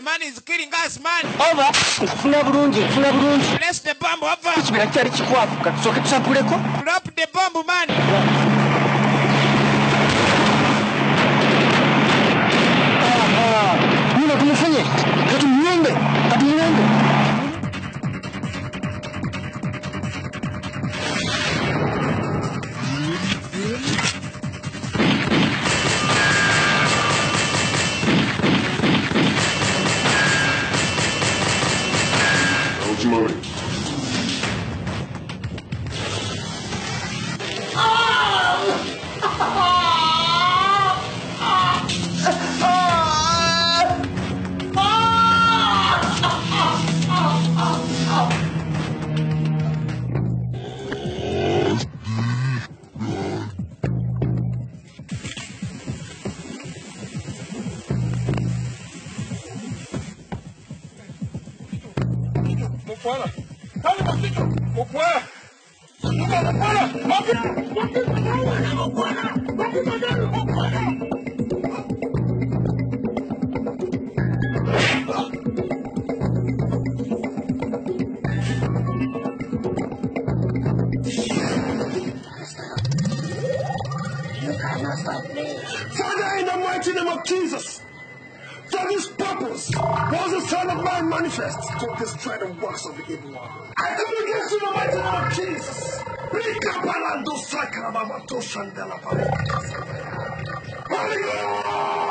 the man is killing us man. Ova! Nkufuna bulungi nkufuna bulungi place the bomb over ekibira kyali kikwafu katusooke tusapuleko drop the bomb man. Muno Não para! Dale, maldito! Não para! Father, in the mighty name of Jesus, for this purpose was the Son of Man manifest to destroy the works of the evil one. I come against you in the mighty name of Jesus. Likabalando sakra babatosan de la palabra. ¡Aleluya!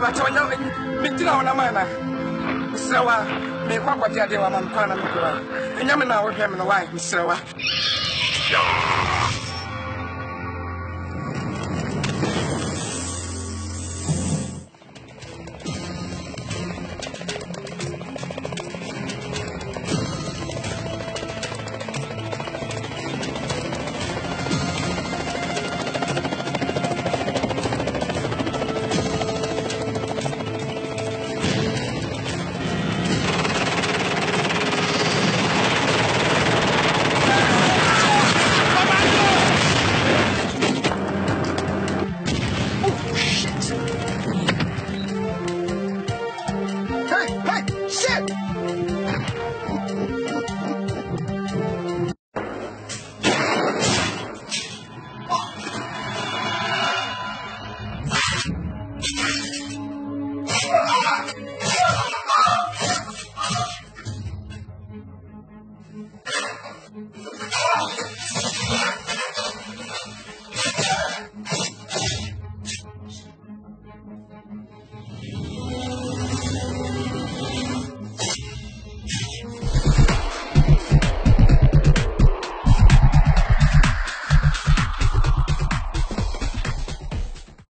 Nipacha wanya mitira wana mana. Msrawa. Mekwa kwa dia dewa mamkwana mkwa. Enyame na wohwe me no wai.